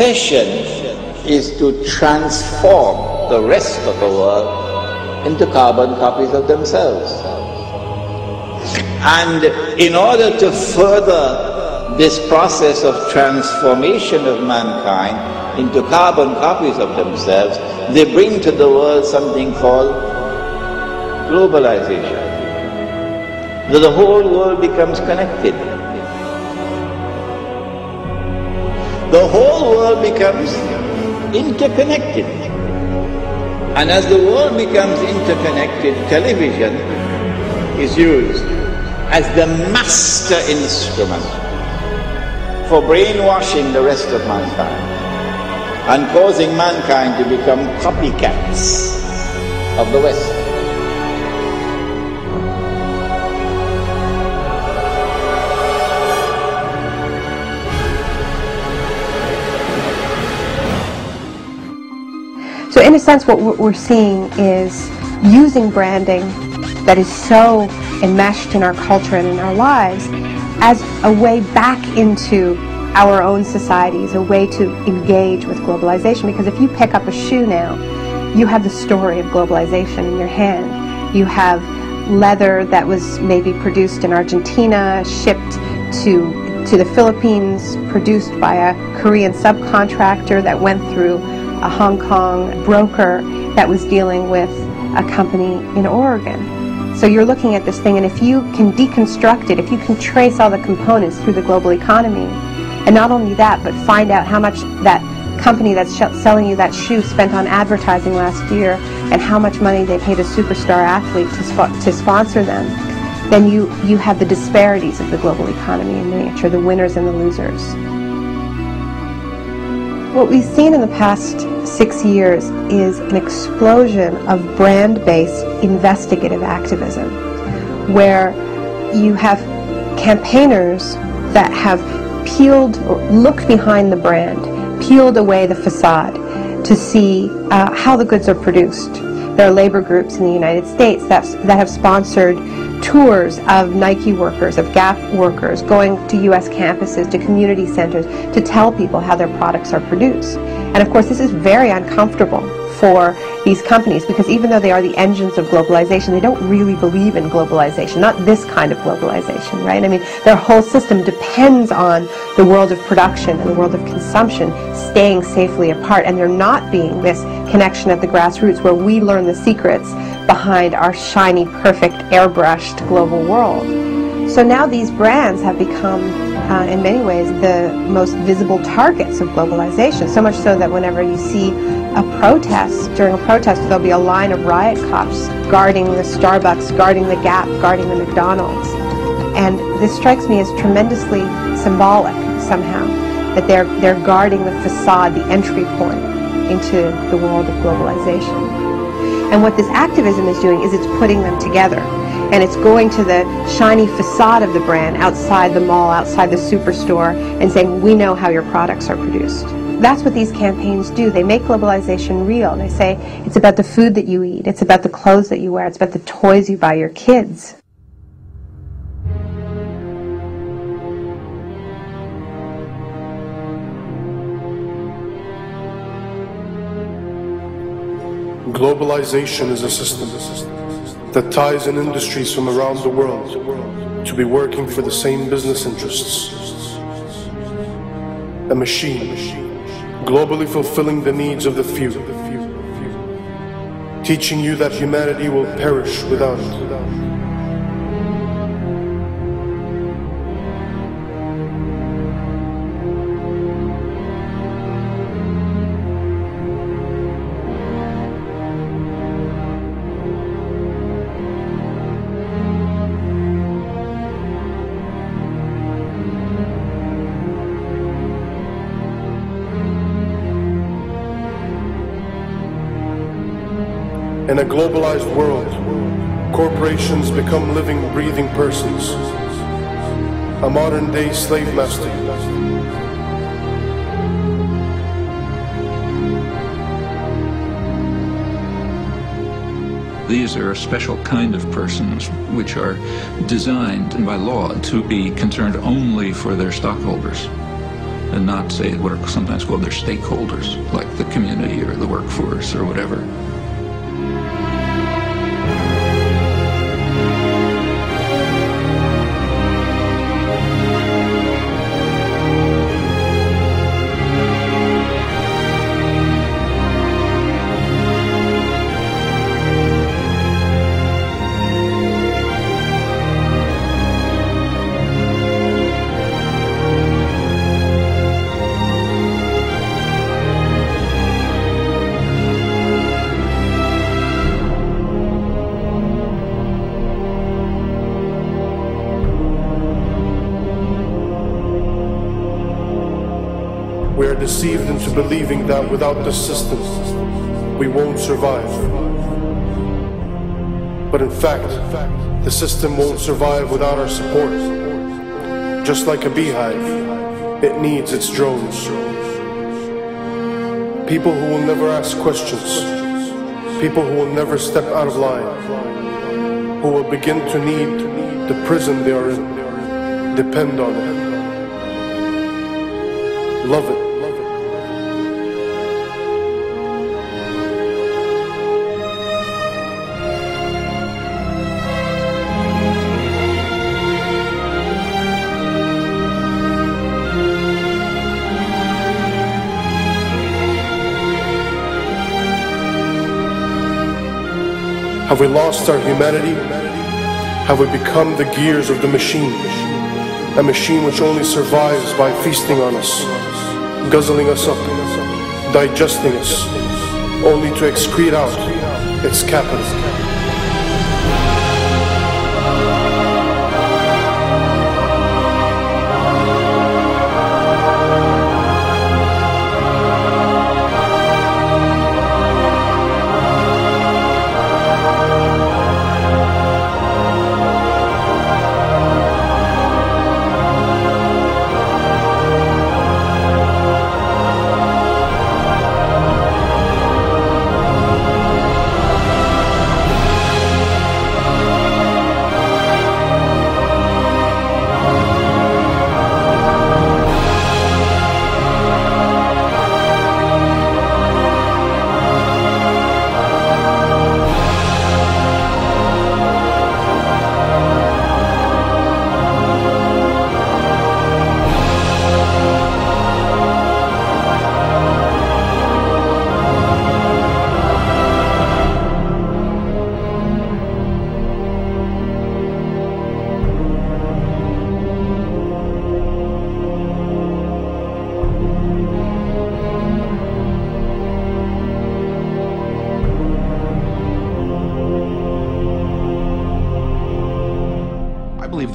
is to transform the rest of the world into carbon copies of themselves. And in order to further this process of transformation of mankind into carbon copies of themselves, they bring to the world something called globalization. The whole world becomes connected. The whole world becomes interconnected. And as the world becomes interconnected, television is used as the master instrument for brainwashing the rest of mankind and causing mankind to become copycats of the West. In a sense, what we're seeing is using branding that is so enmeshed in our culture and in our lives as a way back into our own societies, a way to engage with globalization. Because if you pick up a shoe now, you have the story of globalization in your hand. You have leather that was maybe produced in Argentina, shipped to to the Philippines, produced by a Korean subcontractor that went through a Hong Kong broker that was dealing with a company in Oregon. So you're looking at this thing, and if you can deconstruct it, if you can trace all the components through the global economy, and not only that, but find out how much that company that's selling you that shoe spent on advertising last year, and how much money they paid a superstar athlete to, sp- to sponsor them, then you, you have the disparities of the global economy in miniature, the winners and the losers. What we've seen in the past six years is an explosion of brand-based investigative activism where you have campaigners that have peeled or looked behind the brand, peeled away the facade to see uh, how the goods are produced. There are labor groups in the United States that, that have sponsored tours of Nike workers, of Gap workers, going to U.S. campuses, to community centers, to tell people how their products are produced. And of course, this is very uncomfortable for these companies because even though they are the engines of globalization, they don't really believe in globalization, not this kind of globalization, right? I mean, their whole system depends on the world of production and the world of consumption staying safely apart, and there not being this connection at the grassroots where we learn the secrets behind our shiny, perfect, airbrushed global world. So now these brands have become, uh, in many ways, the most visible targets of globalization. So much so that whenever you see a protest, during a protest, there'll be a line of riot cops guarding the Starbucks, guarding the Gap, guarding the McDonald's. And this strikes me as tremendously symbolic somehow, that they're, they're guarding the facade, the entry point into the world of globalization. And what this activism is doing is it's putting them together. And it's going to the shiny facade of the brand outside the mall, outside the superstore, and saying, we know how your products are produced. That's what these campaigns do. They make globalization real. They say it's about the food that you eat, it's about the clothes that you wear, it's about the toys you buy your kids. Globalization is a system that ties in industries from around the world to be working for the same business interests. A machine, globally fulfilling the needs of the few, teaching you that humanity will perish without it. In a globalized world, corporations become living, breathing persons. A modern day slave master. These are a special kind of persons which are designed by law to be concerned only for their stockholders. and not say what are sometimes called their stakeholders, like the community or the workforce or whatever. Deceived into believing that without the system, we won't survive. But in fact, the system won't survive without our support. Just like a beehive, it needs its drones. People who will never ask questions, people who will never step out of line, who will begin to need the prison they are in, depend on it. Love it. Have we lost our humanity? Have we become the gears of the machine? A machine which only survives by feasting on us, guzzling us up, digesting us, only to excrete out its capital.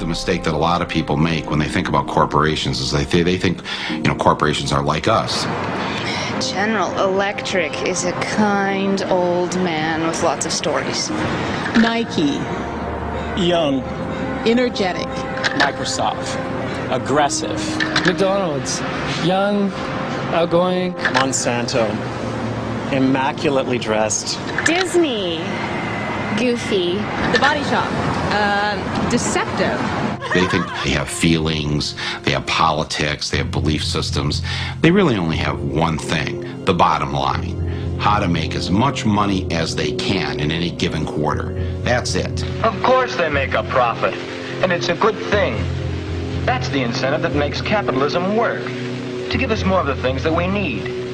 The mistake that a lot of people make when they think about corporations is they, th- they think, you know, corporations are like us. General Electric is a kind old man with lots of stories. Nike, Young, energetic, Microsoft, aggressive, McDonald's, young, outgoing. Monsanto, immaculately dressed, Disney, goofy. The Body Shop, uh, deceptive. They think they have feelings, they have politics, they have belief systems. They really only have one thing the bottom line how to make as much money as they can in any given quarter. That's it. Of course they make a profit, and it's a good thing. That's the incentive that makes capitalism work, to give us more of the things that we need.